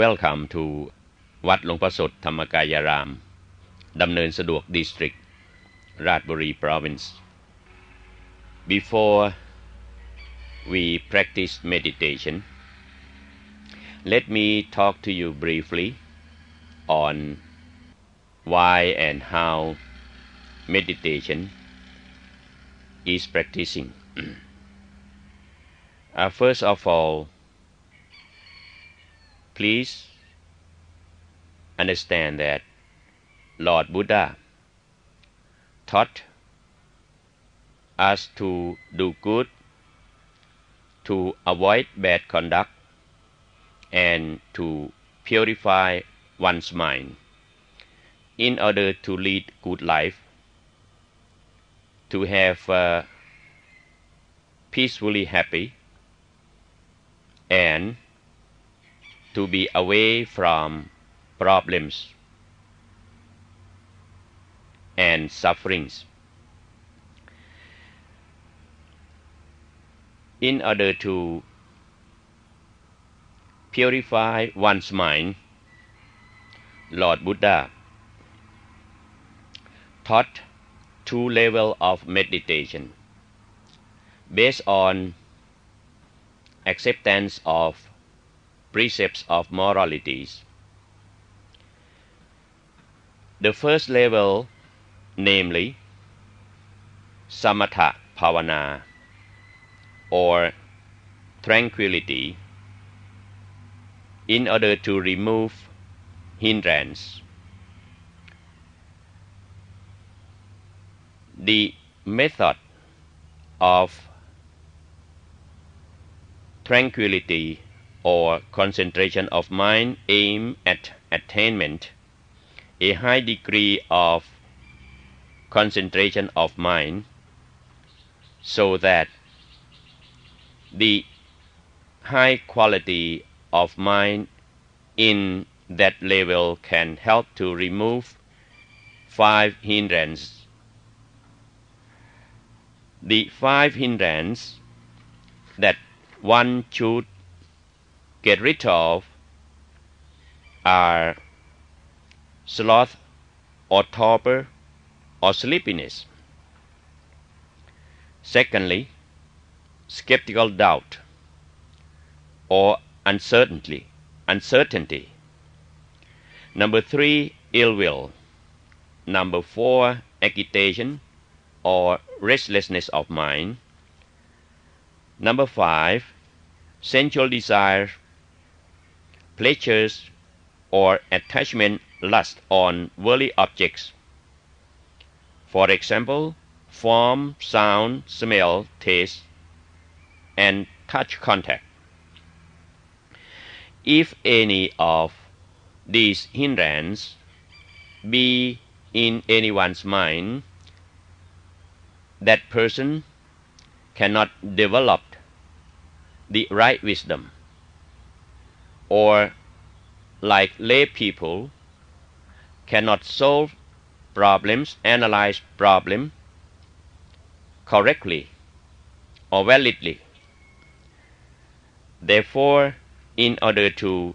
Welcome to วัดหลวงพ่อสดธรรมกายาราม ดำเนินสะดวก District ราชบุรี Province Before we practice meditation let me talk to you briefly on why and how meditation is practicing uh, first of all please understand that Lord Buddha taught us to do good, to avoid bad conduct, and to purify one's mind in order to lead good life, to have uh, peacefully happy, and to be away from problems and sufferings. In order to purify one's mind, Lord Buddha taught two levels of meditation based on acceptance of precepts of moralities. The first level, namely samatha bhavana or tranquility, in order to remove hindrance. The method of tranquility or concentration of mind aim at attainment a high degree of concentration of mind so that the high quality of mind in that level can help to remove five hindrances. The five hindrances that one should get rid of are sloth or torpor or sleepiness. Secondly, skeptical doubt or uncertainty. Uncertainty. Number three, ill will. Number four, agitation or restlessness of mind. Number five, sensual desire, pleasures, or attachment lust on worldly objects. For example, form, sound, smell, taste, and touch contact. If any of these hindrances be in anyone's mind, that person cannot develop the right wisdom, or like lay people, cannot solve problems, analyze problem correctly or validly. Therefore, in order to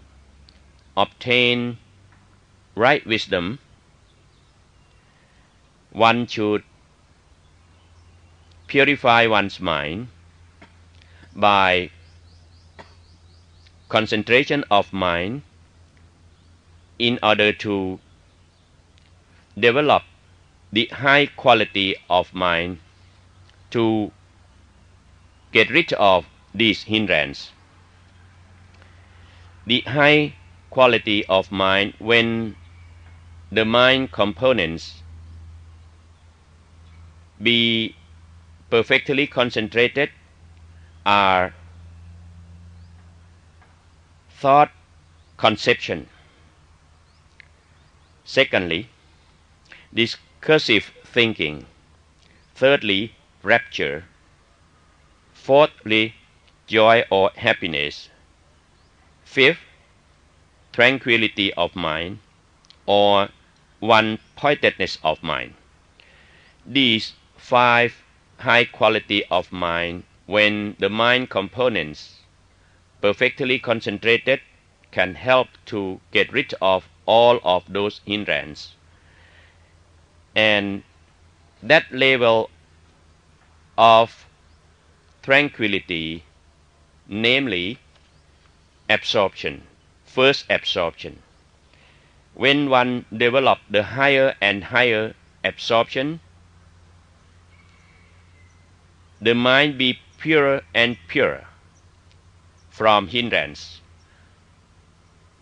obtain right wisdom, one should purify one's mind by concentration of mind in order to develop the high quality of mind to get rid of these hindrance. The high quality of mind when the mind components be perfectly concentrated are thought conception. Secondly, discursive thinking. Thirdly, rapture. Fourthly, joy or happiness. Fifth, tranquility of mind or one pointedness of mind. These five high quality of mind when the mind components perfectly concentrated can help to get rid of all of those hindrances. And that level of tranquility, namely absorption, first absorption. When one develops the higher and higher absorption, the mind be purer and purer from hindrance.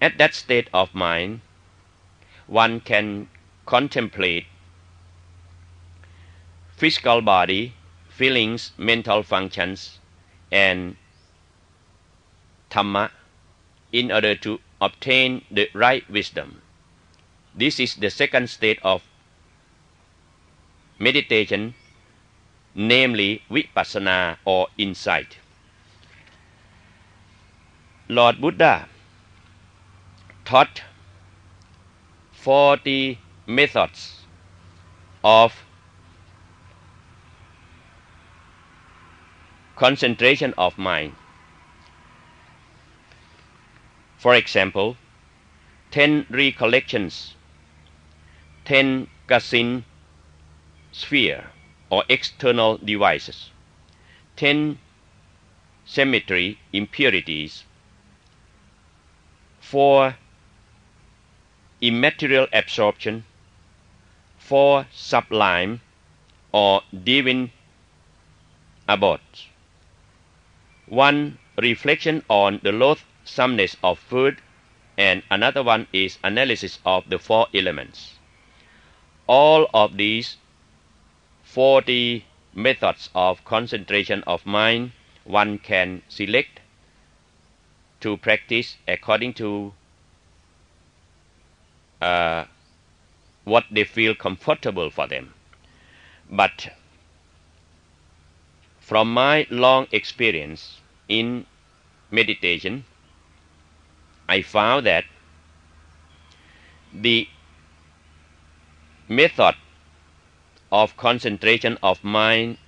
At that state of mind, one can contemplate physical body, feelings, mental functions, and Dhamma in order to obtain the right wisdom. This is the second state of meditation, namely vipassana or insight. Lord Buddha taught 40 methods of concentration of mind. For example, 10 recollections, 10 kassin sphere or external devices, 10 symmetry impurities, 4 immaterial absorption, 4 sublime or divine abodes. One reflection on the loathsomeness of food, and another one is analysis of the four elements. All of these 40 methods of concentration of mind one can select to practice according to uh, what they feel comfortable for them. But from my long experience in meditation, I found that the method of concentration of mind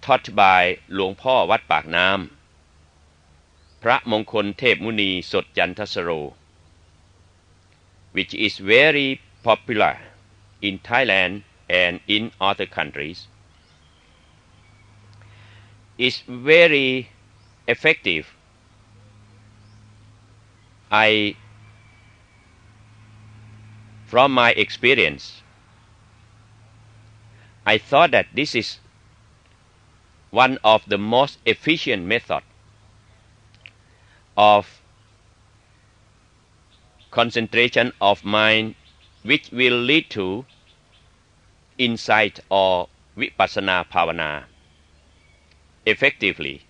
taught by หลวงพ่อวัดปากน้ำ พระมงคลเทพมุนีสดจันทสโร which is very popular in Thailand and in other countries is very effective. I, from my experience, I thought that this is one of the most efficient method of concentration of mind which will lead to insight or vipassana bhavana effectively.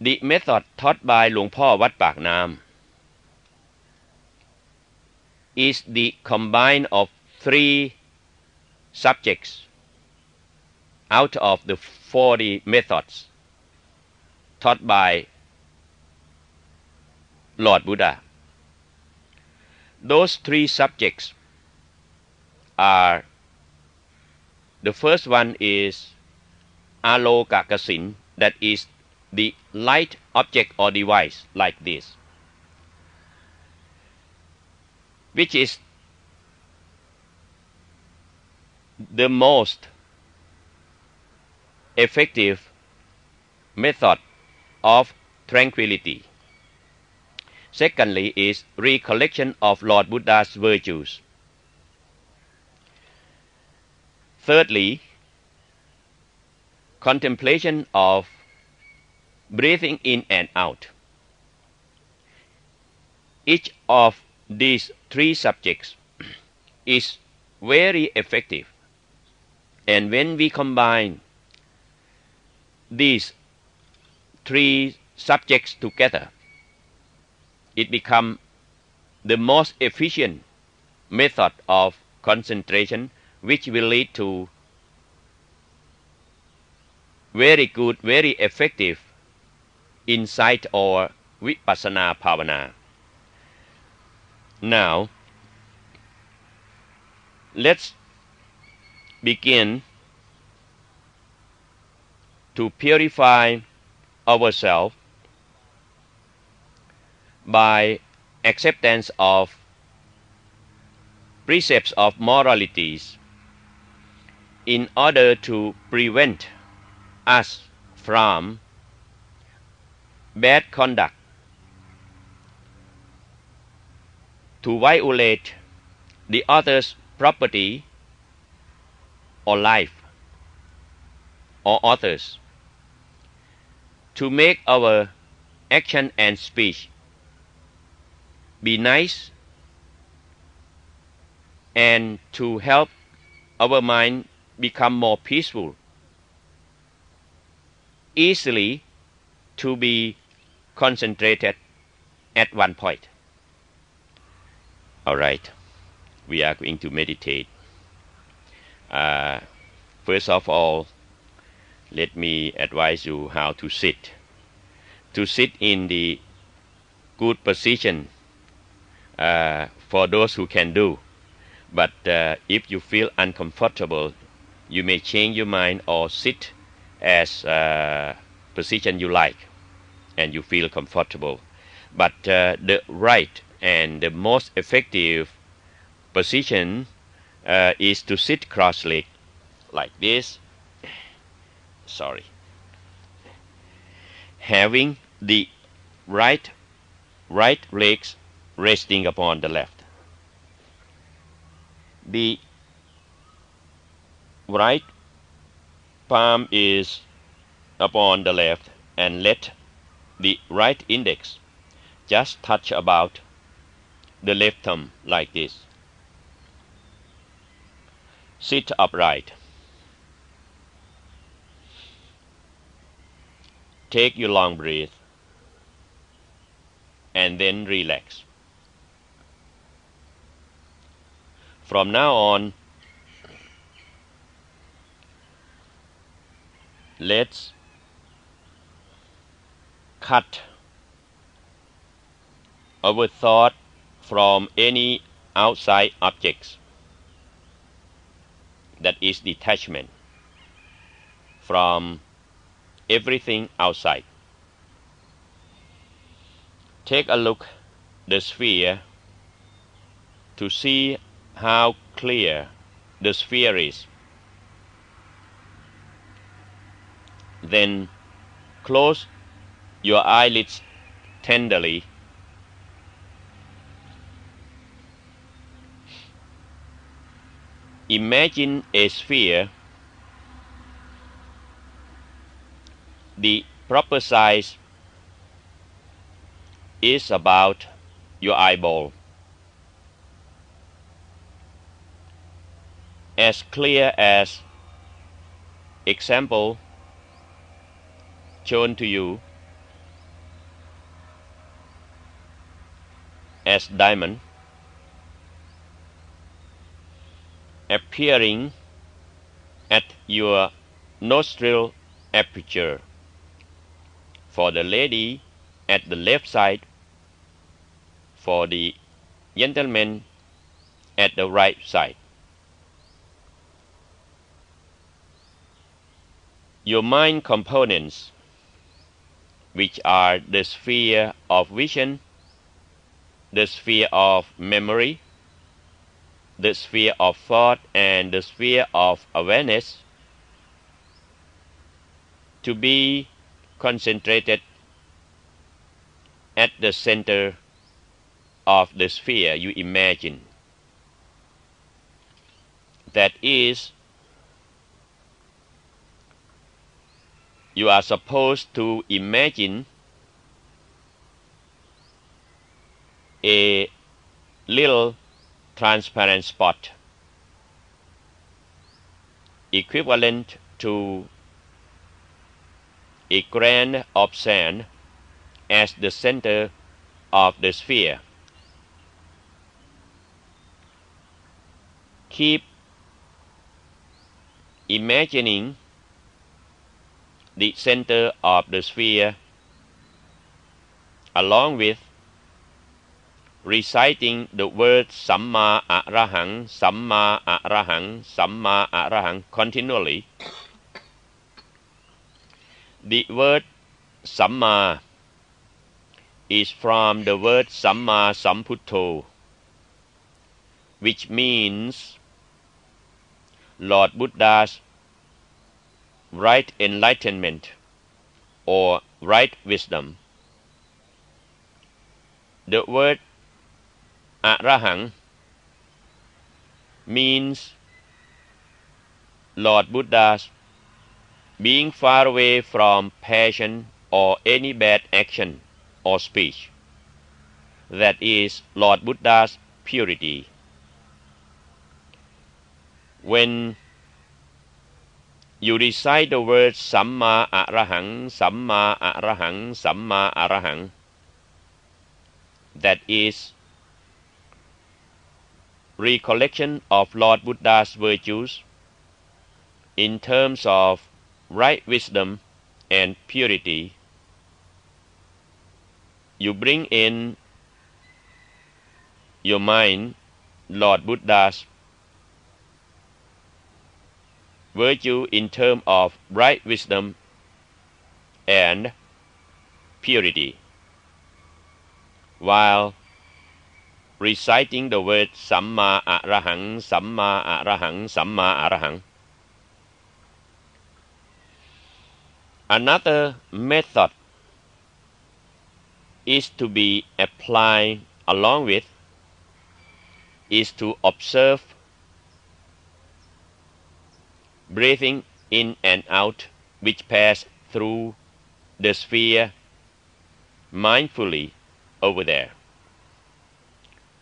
The method taught by Lung Po Wat Pak Nam is the combine of three subjects out of the 40 methods taught by Lord Buddha. Those three subjects are the first one is alokakasin, that is the light object or device like this, which is the most effective method of tranquility. Secondly is recollection of Lord Buddha's virtues. Thirdly, contemplation of breathing in and out. Each of these three subjects is very effective. And when we combine these three subjects together, it becomes the most efficient method of concentration which will lead to very good, very effective insight or vipassana bhavana. Now, let's begin to purify ourselves by acceptance of precepts of moralities in order to prevent us from bad conduct to violate the other's property or life or others to make our action and speech. Be nice and to help our mind become more peaceful. Easily to be concentrated at one point. All right. We are going to meditate. Uh, first of all let me advise you how to sit. To sit in the good position uh, for those who can do. But uh, if you feel uncomfortable you may change your mind or sit as uh, position you like and you feel comfortable. But uh, the right and the most effective position uh, is to sit cross-legged like this sorry. Having the right right legs resting upon the left. The right palm is upon the left and let the right index just touch about the left thumb like this. Sit upright take your long breath and then relax. From now on let's cut our thought from any outside objects. That is detachment from everything outside. Take a look the sphere to see how clear the sphere is. Then close your eyelids tenderly. Imagine a sphere the proper size is about your eyeball. As clear as example shown to you as diamond appearing at your nostril aperture for the lady at the left side for the gentleman at the right side. Your mind components which are the sphere of vision, the sphere of memory, the sphere of thought, and the sphere of awareness, to be concentrated at the center of the sphere you imagine. That is you are supposed to imagine a little transparent spot equivalent to a grain of sand as the center of the sphere. Keep imagining the center of the sphere along with reciting the word Samma Arahang, Samma Arahang, Samma Arahang continually. The word Samma is from the word Samma Sambuddho, which means Lord Buddha's right enlightenment or right wisdom. The word Arahang means Lord Buddha's being far away from passion or any bad action or speech. That is Lord Buddha's purity. When you recite the words Samma Arahang, Samma Arahang, Samma Arahang, that is recollection of Lord Buddha's virtues in terms of right wisdom and purity. You bring in your mind Lord Buddha's virtue in terms of right wisdom and purity while reciting the word Samma Arahang, Samma Arahang, Samma Arahang. Another method is to be applied along with is to observe breathing in and out which pass through the sphere mindfully over there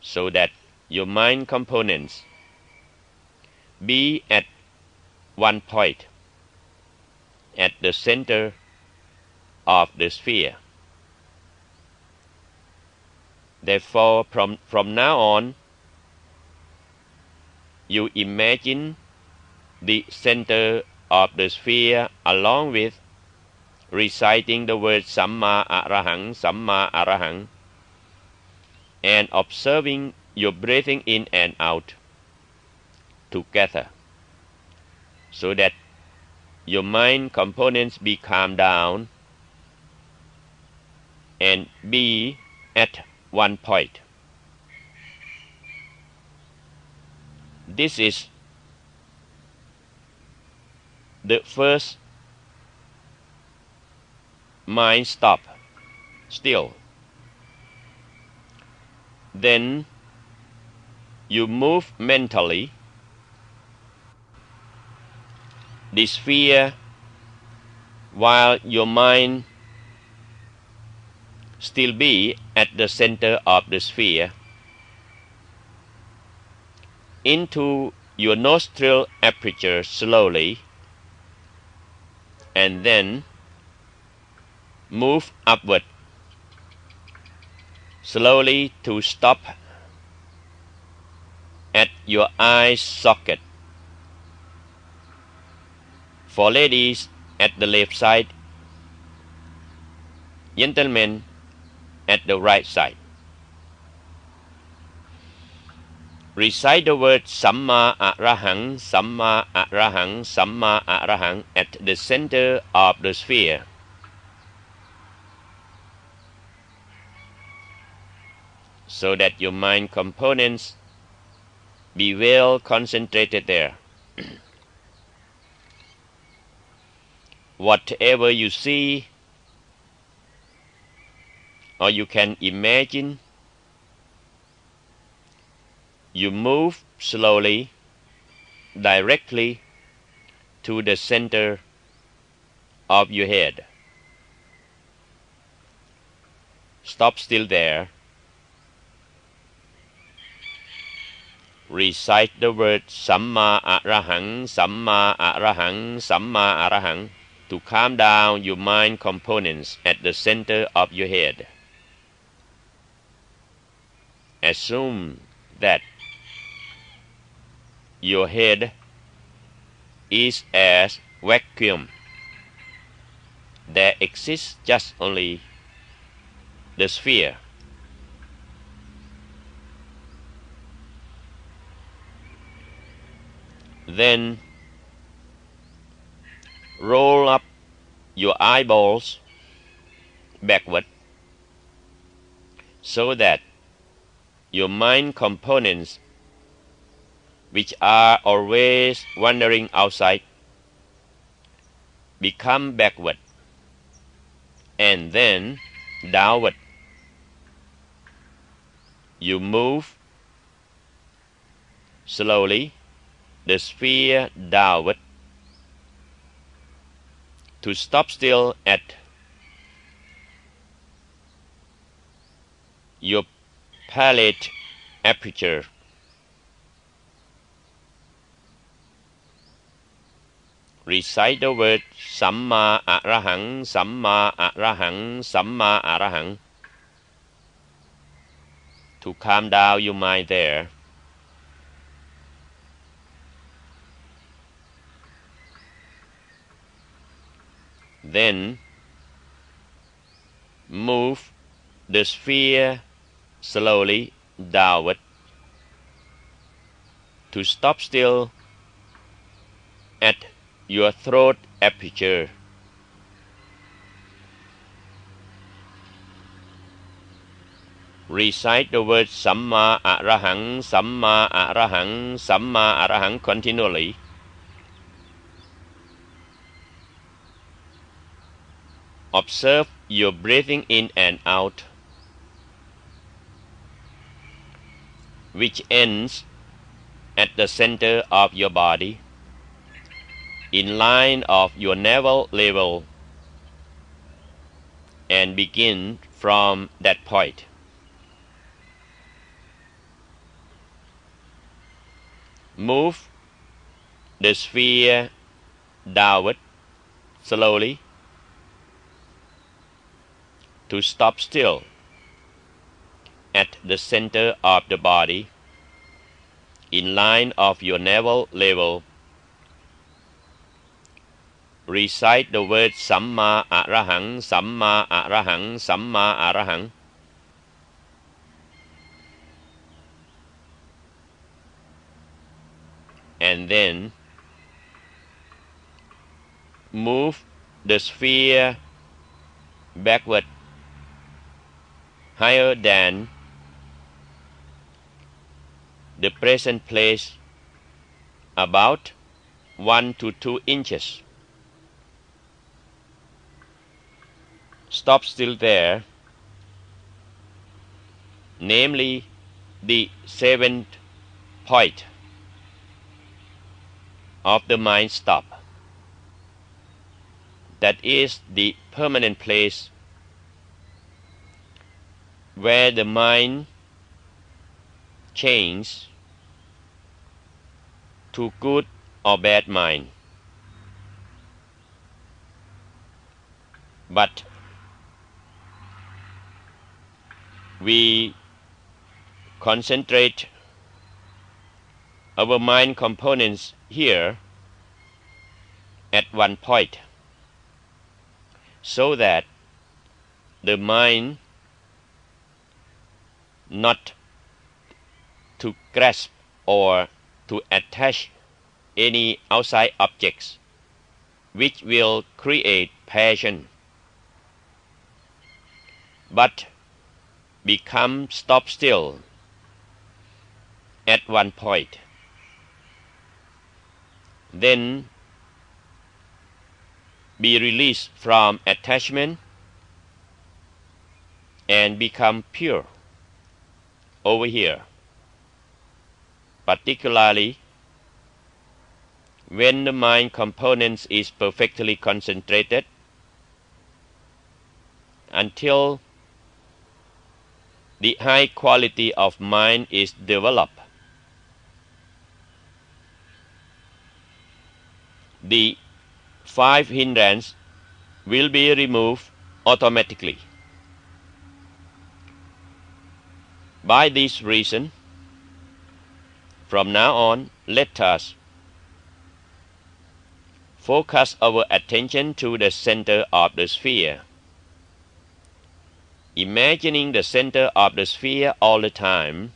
so that your mind components be at one point at the center of the sphere. Therefore, from, from now on, you imagine the center of the sphere along with reciting the word Samma Arahang, Samma Arahang, and observing your breathing in and out together so that your mind components be calmed down and be at one point. This is the first mind stop still. Then you move mentally the sphere while your mind still be at the center of the sphere into your nostril aperture slowly and then move upward. Slowly to stop at your eye socket for ladies at the left side, gentlemen at the right side. Recite the word Samma Arahang, Samma Arahang, Samma Arahang at the center of the sphere. So that your mind components be well concentrated there. Whatever you see or you can imagine, you move slowly, directly to the center of your head. Stop still there. Recite the word Samma Arahang, Samma Arahang, Samma Arahang to calm down your mind components at the center of your head. Assume that your head is as vacuum. There exists just only the sphere. Then roll up your eyeballs backward so that your mind components which are always wandering outside become backward and then downward. You move slowly the sphere downward to stop still at your palate aperture. Recite the word Samma Arahang, Samma Arahang, Samma Arahang to calm down your mind there. Then move the sphere slowly downward to stop still at your throat aperture. Recite the words Samma Arahang, Samma Arahang, Samma Arahang continually. Observe your breathing in and out, which ends at the center of your body, in line of your navel level, and begin from that point. Move the sphere downward slowly to stop still at the center of the body in line of your navel level. Recite the word Samma Arahang, Samma Arahang, Samma Arahang. And then move the sphere backward higher than the present place about 1 to 2 inches. Stop still there, namely the seventh point of the mind stop. That is the permanent place where the mind changes to good or bad mind. But we concentrate our mind components here at one point so that the mind not to grasp or to attach any outside objects which will create passion but become stop still at one point. Then be released from attachment and become pure over here, particularly when the mind components is perfectly concentrated until the high quality of mind is developed. The five hindrances will be removed automatically. By this reason, from now on, let us focus our attention to the center of the sphere. Imagining the center of the sphere all the time,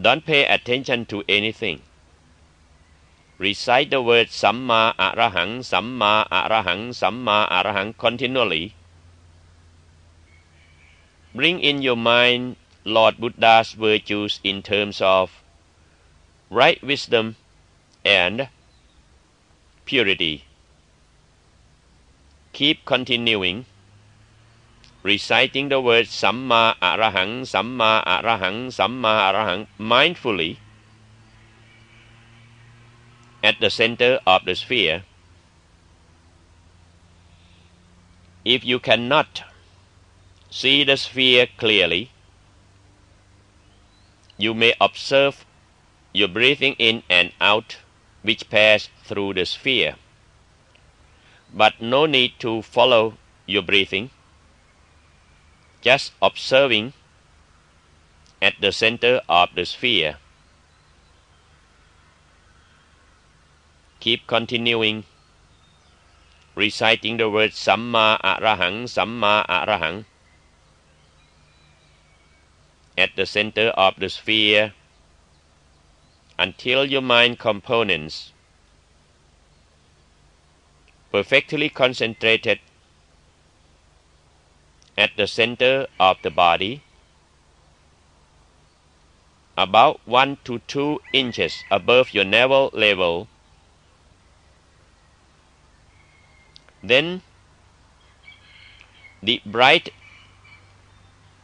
don't pay attention to anything. Recite the word Samma Arahang, Samma Arahang, Samma Arahang continually bring in your mind Lord Buddha's virtues in terms of right wisdom and purity. Keep continuing reciting the word Samma Arahang, Samma Arahang, Samma Arahang mindfully at the center of the sphere. If you cannot see the sphere clearly, you may observe your breathing in and out which pass through the sphere. But no need to follow your breathing. Just observing at the center of the sphere. Keep continuing reciting the word Samma Arahang, Samma Arahang at the center of the sphere until your mind components perfectly concentrated at the center of the body about 1 to 2 inches above your navel level. Then the bright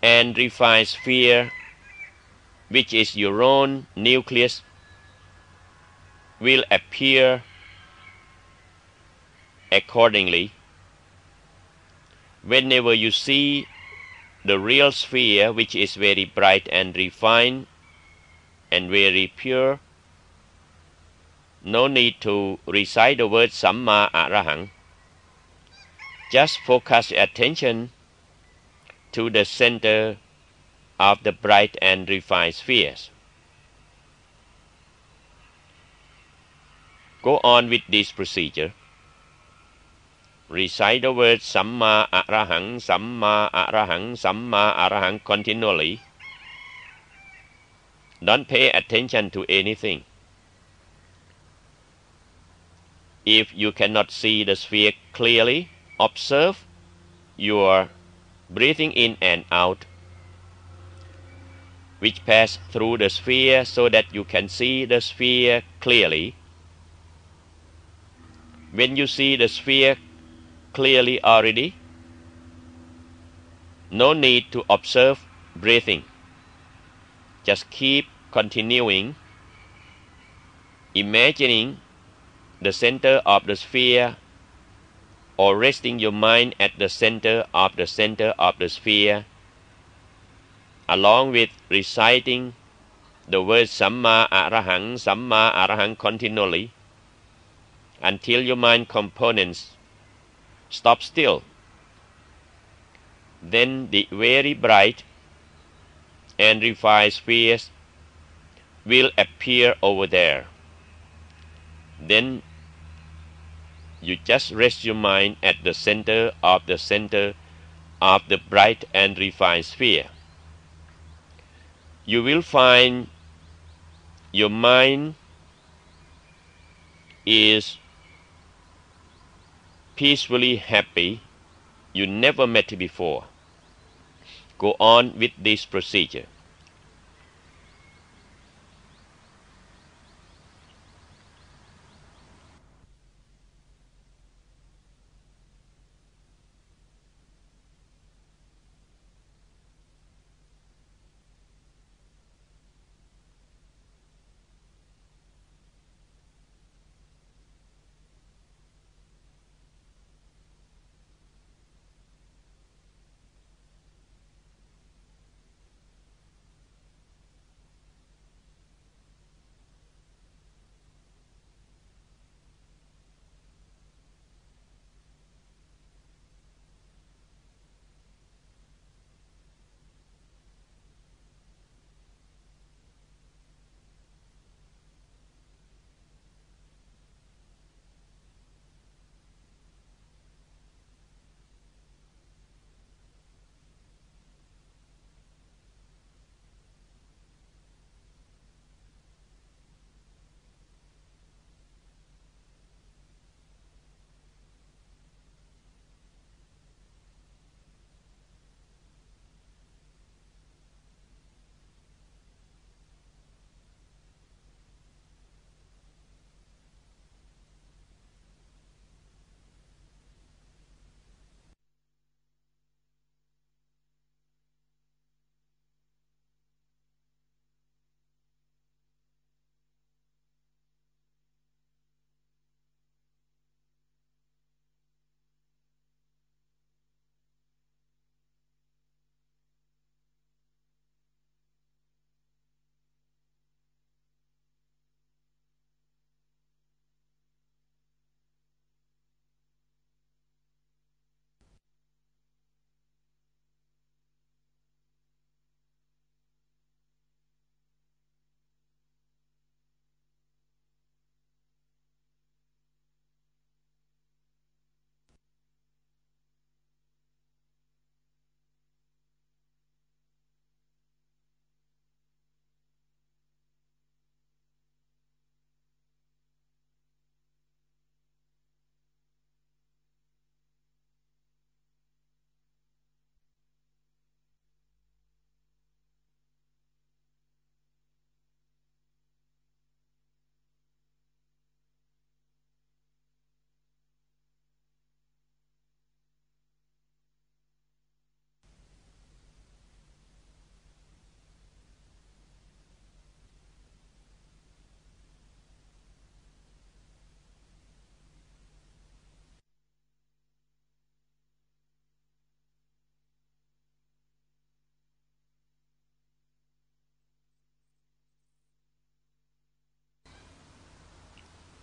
and refined sphere, which is your own nucleus, will appear accordingly. Whenever you see the real sphere, which is very bright and refined and very pure, no need to recite the word Samma Arahang. Just focus your attention to the center of the bright and refined spheres. Go on with this procedure. Recite the word Samma Arahang, Samma Arahang, Samma Arahang continually. Don't pay attention to anything. If you cannot see the sphere clearly, observe your breathing in and out, which pass through the sphere so that you can see the sphere clearly. When you see the sphere clearly already, no need to observe breathing. Just keep continuing, imagining the center of the sphere or resting your mind at the center of the center of the sphere, along with reciting the word Samma Arahang, Samma Arahang continually, until your mind components stop still. Then the very bright and refined spheres will appear over there. Then you just rest your mind at the center of the center of the bright and refined sphere. You will find your mind is peacefully happy you never met before. Go on with this procedure.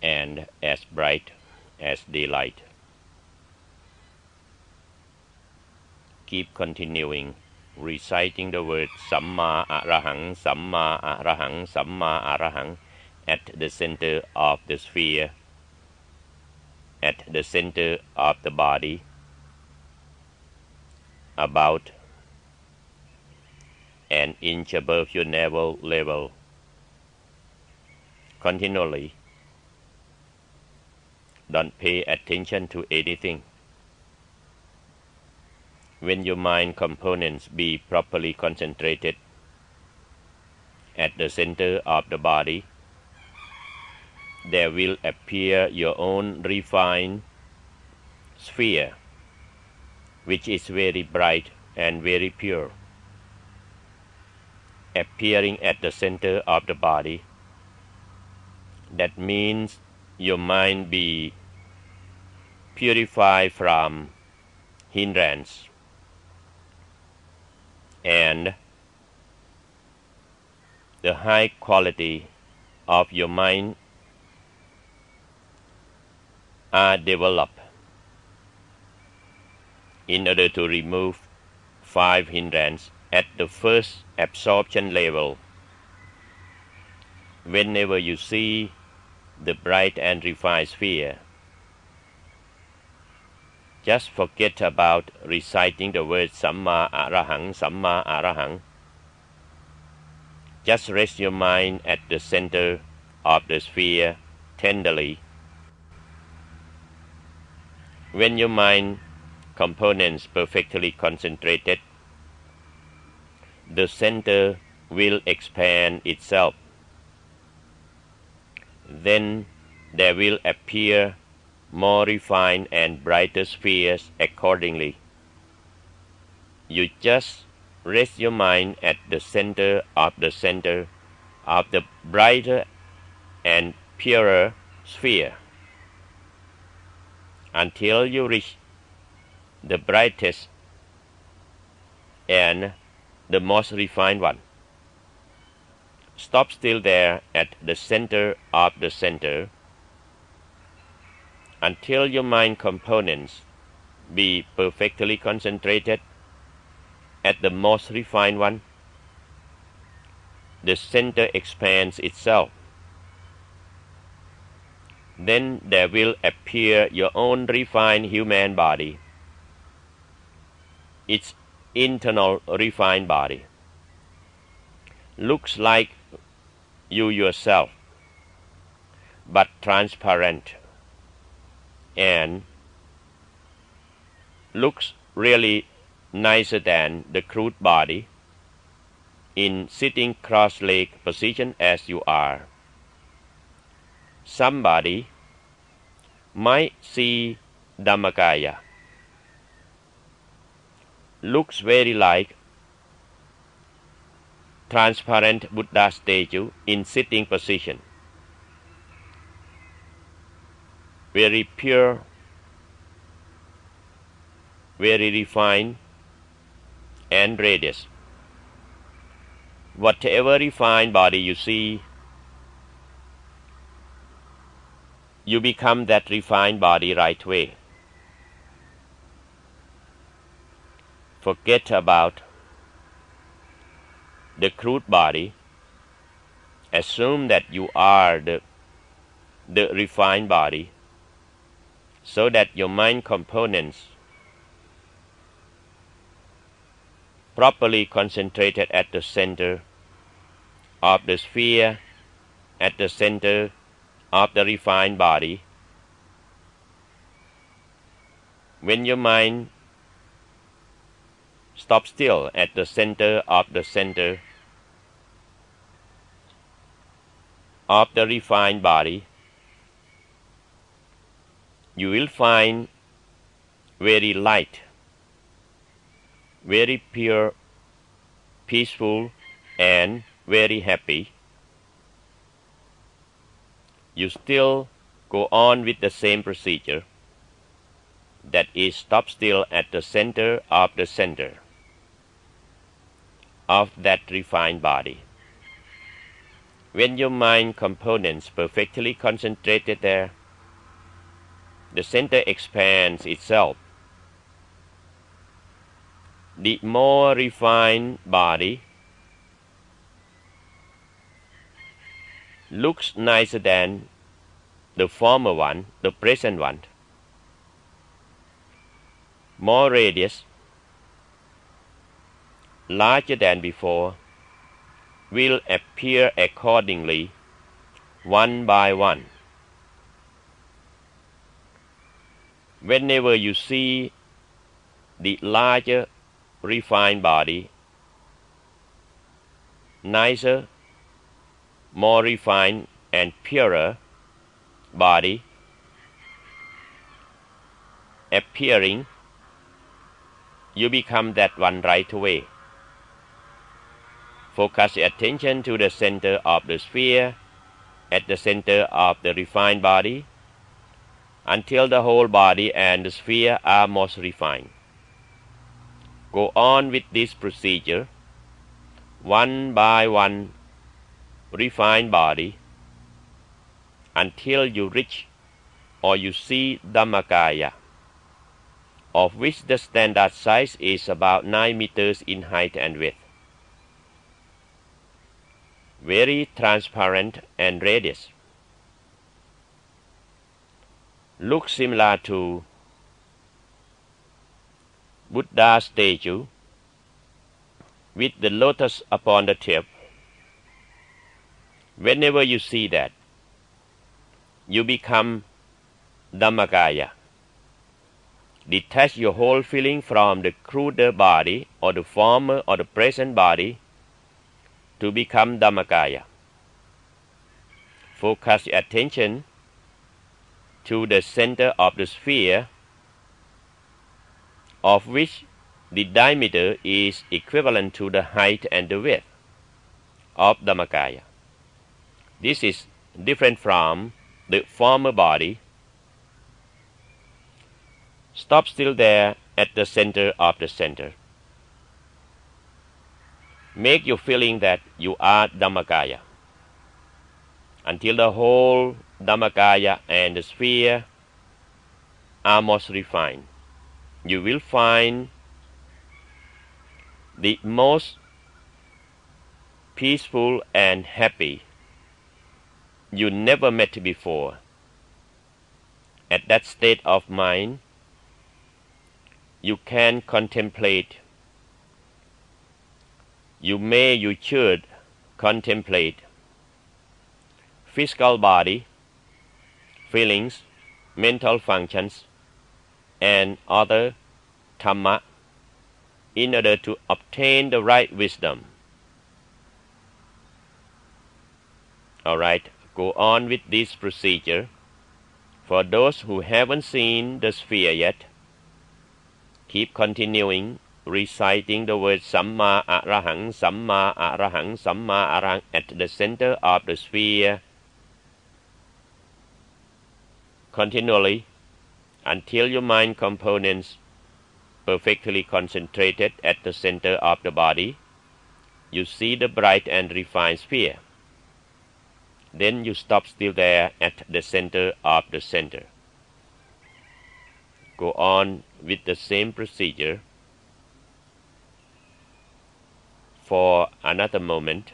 And as bright as daylight. Keep continuing reciting the word Samma Arahang, Samma Arahang, Samma Arahang at the center of the sphere, at the center of the body, about an inch above your navel level. Continually, don't pay attention to anything. When your mind components be properly concentrated at the center of the body, there will appear your own refined sphere, which is very bright and very pure. Appearing at the center of the body, that means your mind be purified from hindrance and the high quality of your mind are developed in order to remove five hindrance at the first absorption level. Whenever you see the bright and refined sphere, just forget about reciting the word Samma Arahang, Samma Arahang. Just rest your mind at the center of the sphere tenderly. When your mind components perfectly concentrated, the center will expand itself. Then there will appear more refined and brighter spheres accordingly. You just rest your mind at the center of the center of the brighter and purer sphere until you reach the brightest and the most refined one. Stop still there at the center of the center until your mind components be perfectly concentrated at the most refined one, the center expands itself. Then there will appear your own refined human body, its internal refined body. Looks like you yourself, but transparent and looks really nicer than the crude body in sitting cross-leg position as you are. Somebody might see Dhammakaya. Looks very like transparent Buddha statue in sitting position. Very pure, very refined, and radius. Whatever refined body you see, you become that refined body right way. Forget about the crude body. Assume that you are the, the refined body so that your mind components properly concentrated at the center of the sphere, at the center of the refined body. When your mind stops still at the center of the center of the refined body, you will find very light, very pure, peaceful, and very happy. You still go on with the same procedure that is stop still at the center of the center of that refined body. when your mind components perfectly concentrated there, the center expands itself. The more refined body looks nicer than the former one, the present one. More radius, larger than before, will appear accordingly one by one. Whenever you see the larger refined body, nicer, more refined and purer body appearing, you become that one right away. Focus your attention to the center of the sphere, at the center of the refined body, until the whole body and the sphere are most refined. Go on with this procedure, one by one refine body, until you reach or you see Dhammakaya, of which the standard size is about 9 meters in height and width very transparent and radius. Looks similar to Buddha statue with the lotus upon the tip. Whenever you see that, you become Dhammakaya. Detach your whole feeling from the cruder body or the former or the present body to become Dhammakaya. Focus your attention to the center of the sphere, of which the diameter is equivalent to the height and the width of Dhammakaya. This is different from the former body. Stop still there at the center of the center make you feeling that you are Dhammakaya until the whole Dhammakaya and the sphere are most refined. You will find the most peaceful and happy you never met before. At that state of mind, you can contemplate you may, you should contemplate physical body, feelings, mental functions, and other dhamma in order to obtain the right wisdom. Alright, go on with this procedure. For those who haven't seen the sphere yet, keep continuing reciting the word Samma Arahang, Samma Arahang, Samma Arahang at the center of the sphere continually until your mind components perfectly concentrated at the center of the body. You see the bright and refined sphere. Then you stop still there at the center of the center. Go on with the same procedure for another moment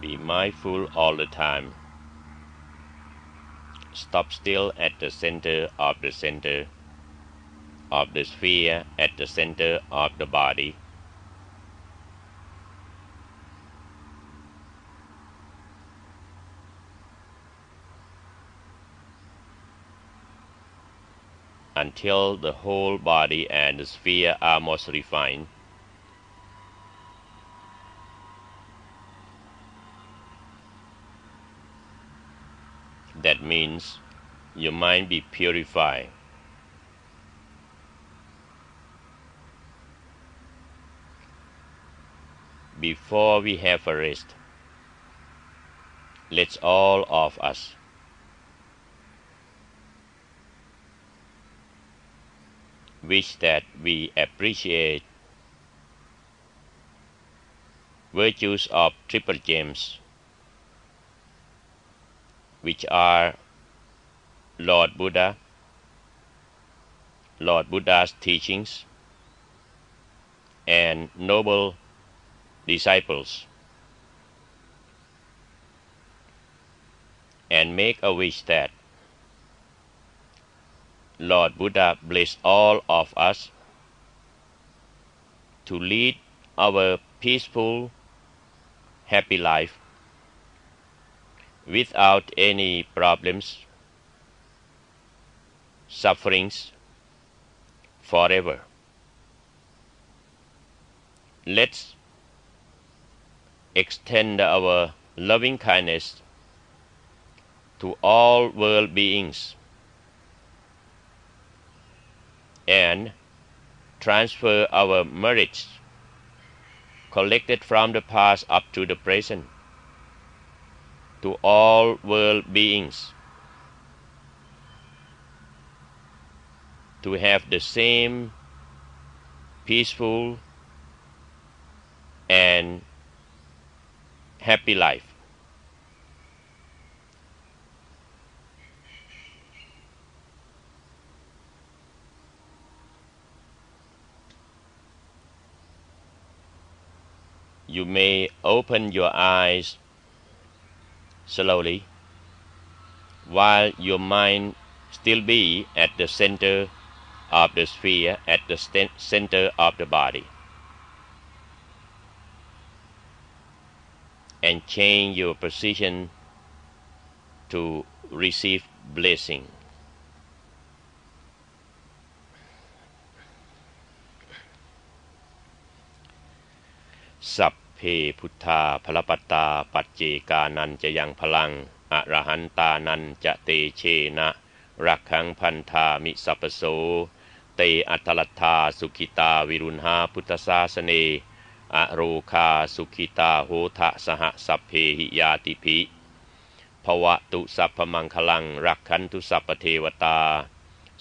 Be mindful all the time. Stop still at the center of the center of the sphere at the center of the body. Until the whole body and the sphere are most refined. That means your mind be purified. Before we have a rest, let's all of us wish that we appreciate virtues of triple gems which are Lord Buddha, Lord Buddha's teachings, and noble disciples, and make a wish that Lord Buddha bless all of us to lead our peaceful, happy life without any problems, sufferings forever. Let's extend our loving kindness to all world beings and transfer our merits collected from the past up to the present to all world beings to have the same peaceful and happy life. You may open your eyes slowly while your mind still be at the center of the sphere, at the center of the body. And change your position to receive blessing. Sub เพพุทธาพลปตา ปัจเจกานันจะยังพลังอรหันตานันจะเตเชนะ รักขังพันธามิสัพโส เตอัตลัทธาสุขิตาวิรุณหาพุทธศาสเน อโรคาสุขิตาโหทะสหสัพเพหิยาติภิภวะตุสัพพมังคลัง รักขันตุสัพเทวตา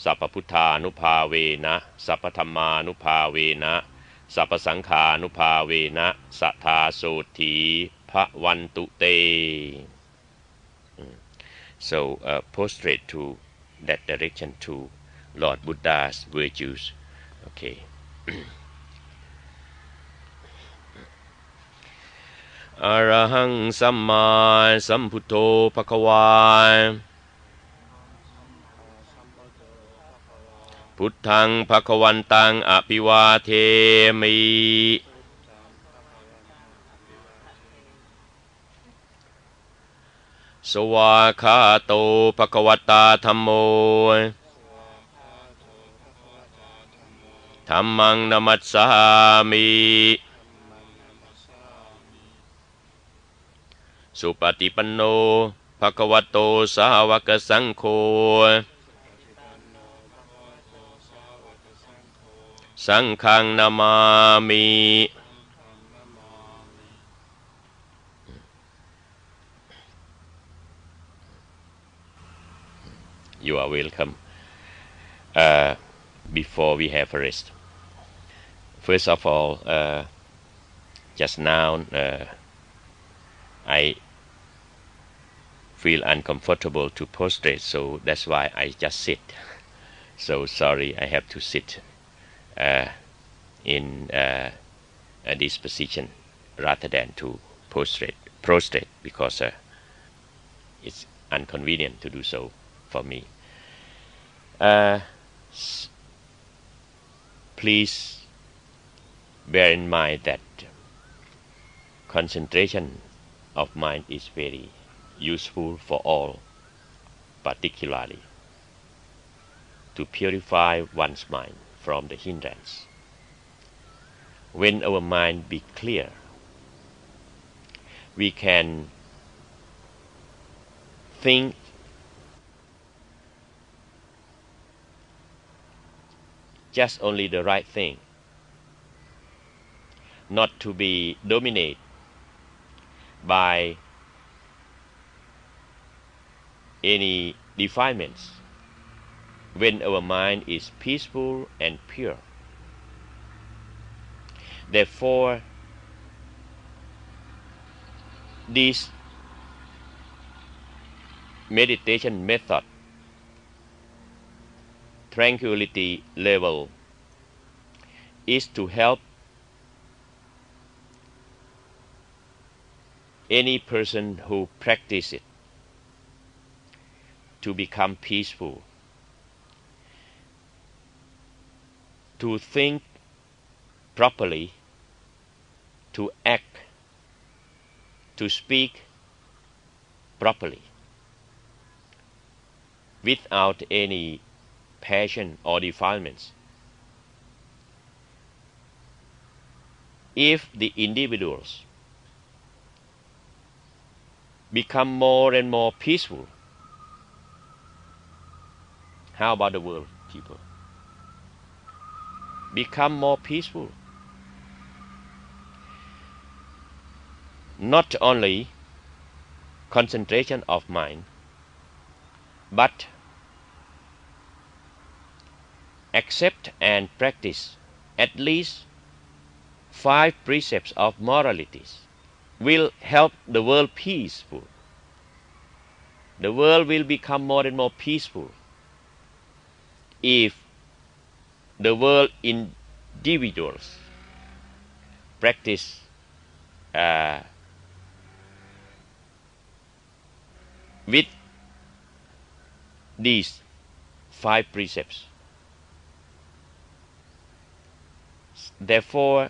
สัพพพุทธานุภาเวนะ สัพพธรรมานุภาเวนะ สัพสังขานุภาเวนะสัทาโสถีพระวันตุเต so uh, prostrate to that direction to Lord Buddha's virtues okay อรหังสัมมาสัม พุทธังภควันตังอภิวาเทมิ สวาคาโตภควตาธรรมโมธรรมังนมัสสามิสุปฏิปันโนภควโตสาวกสังโฆ สังฆังนามามิ You are welcome. Uh, before we have a rest, first of all, uh, just now uh, I feel uncomfortable to prostrate, so that's why I just sit. So sorry, I have to sit uh, in uh, this position rather than to prostrate prostrate because uh, it's inconvenient to do so for me. Uh, please bear in mind that concentration of mind is very useful for all, particularly to purify one's mind from the hindrance. When our mind be clear, we can think just only the right thing, not to be dominated by any defilements when our mind is peaceful and pure. Therefore, this meditation method tranquility level is to help any person who practice it to become peaceful to think properly to act to speak properly without any passion or defilements. If the individuals become more and more peaceful, how about the world people? Become more peaceful. Not only concentration of mind, but accept and practice at least five precepts of moralities will help the world peaceful. The world will become more and more peaceful if the world individuals practice uh, with these five precepts. Therefore,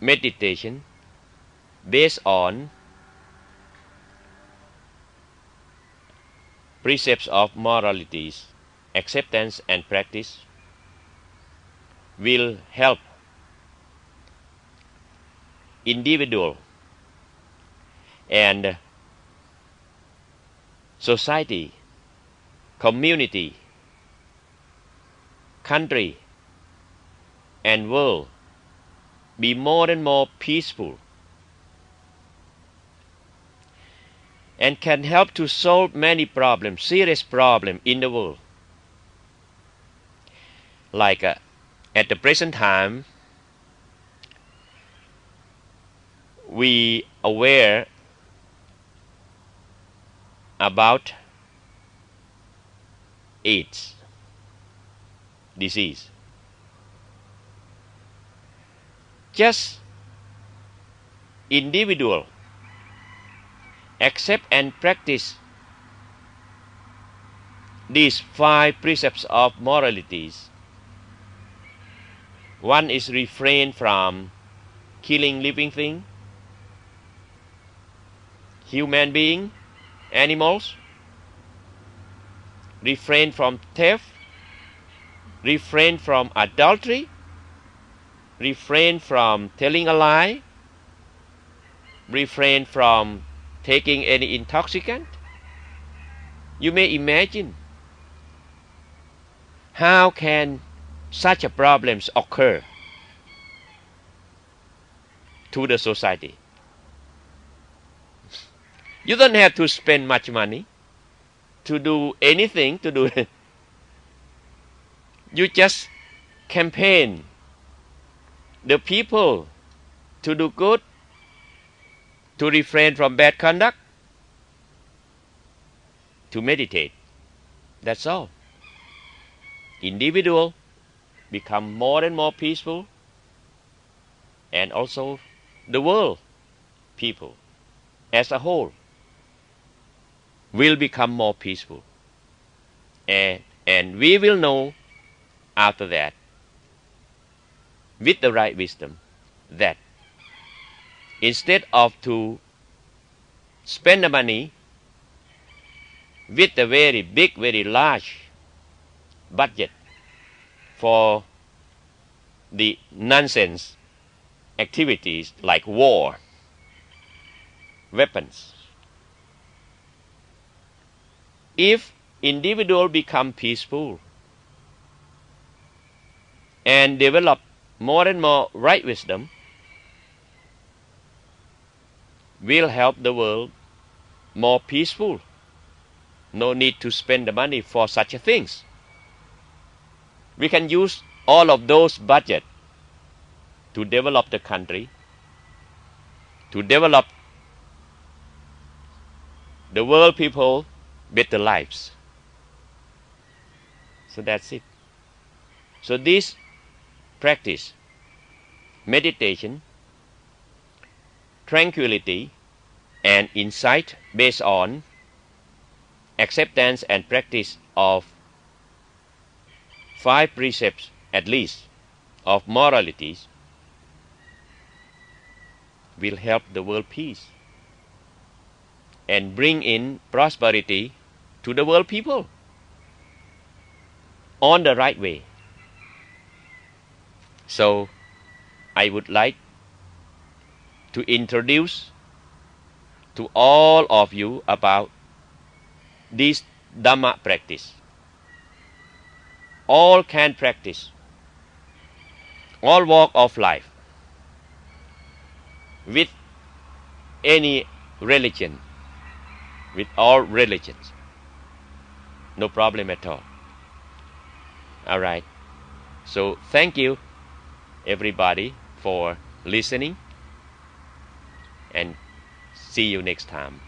meditation based on precepts of moralities, acceptance and practice will help individual and society, community, country, and world be more and more peaceful and can help to solve many problems, serious problems in the world. Like uh, at the present time, we aware about AIDS disease. Just individual accept and practice these five precepts of moralities. One is refrain from killing living thing, human being, animals, refrain from theft, refrain from adultery, refrain from telling a lie, refrain from taking any intoxicant. You may imagine how can such problems occur to the society. You don't have to spend much money to do anything to do it. You just campaign the people to do good, to refrain from bad conduct, to meditate. That's all. Individual become more and more peaceful, and also the world people as a whole will become more peaceful. And, and we will know after that, with the right wisdom, that instead of to spend the money with a very big, very large budget for the nonsense activities like war, weapons. If individual become peaceful and develop more and more right wisdom, will help the world more peaceful. No need to spend the money for such things. We can use all of those budget to develop the country, to develop the world people better lives. So that's it. So this practice, meditation, tranquility, and insight based on acceptance and practice of five precepts at least of moralities will help the world peace and bring in prosperity to the world people on the right way. So I would like to introduce to all of you about this Dhamma practice. All can practice, all walk of life, with any religion, with all religions. No problem at all. All right. So thank you, everybody, for listening and see you next time.